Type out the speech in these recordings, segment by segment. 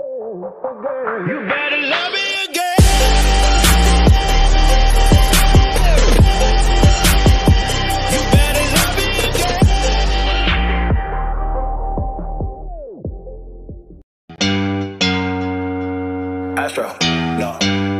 You better love me again. You better love me again. Astro, no.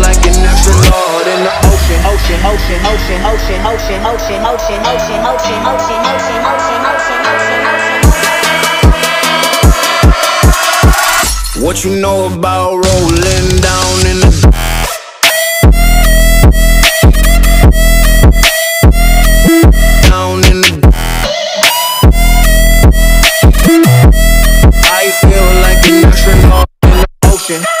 like What you know about rolling down in the down in the I feel like an in the ocean.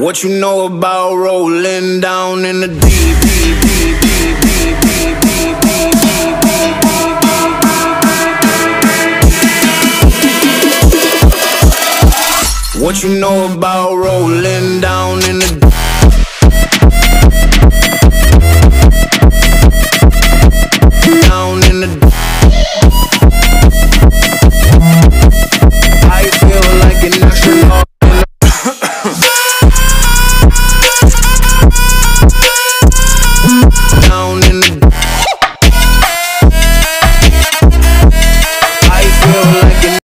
What you know about rolling down in the deep, deep, deep, deep, deep, deep, deep, deep, deep, deep, deep. What you know about rolling down in the